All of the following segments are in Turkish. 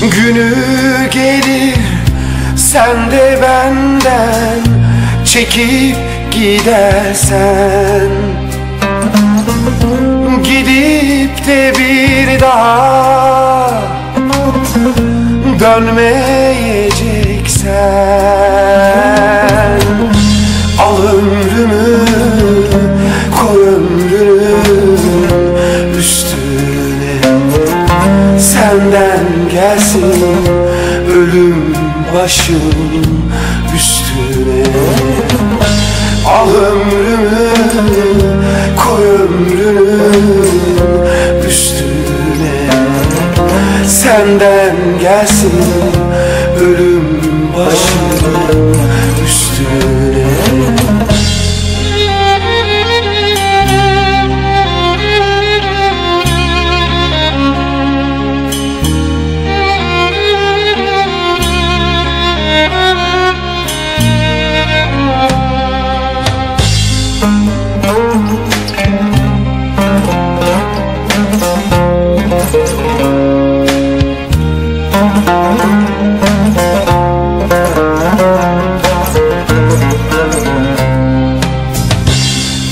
Günü gelir sen de benden çekip gidersen. Gidip de bir daha dönmeyeceksen gelsin ölüm başım üstüne. Al ömrümü koy ömrünün üstüne. Senden gelsin ölüm başım üstüne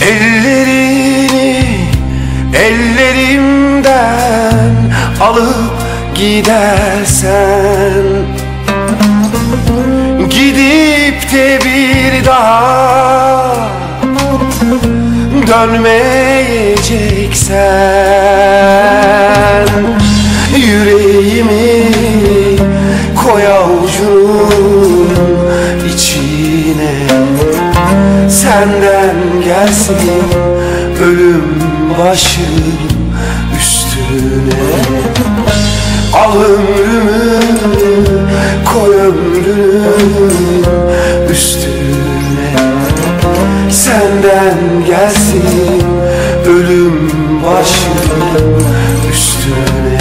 Ellerini ellerimden alıp gidersen Gidip de bir daha dönmeyeceksen avucunun içine. Senden gelsin ölüm başım üstüne. Al ömrümü koy ömrünün üstüne. Senden gelsin ölüm başım üstüne.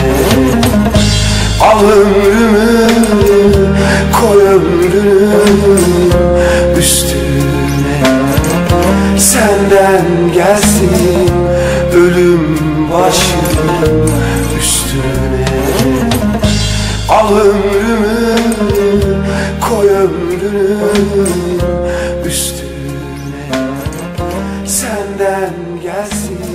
Al ömrümü üstüne. Senden gelsin ölüm başım üstüne. Al ömrümü koy ömrünün üstüne. Senden gelsin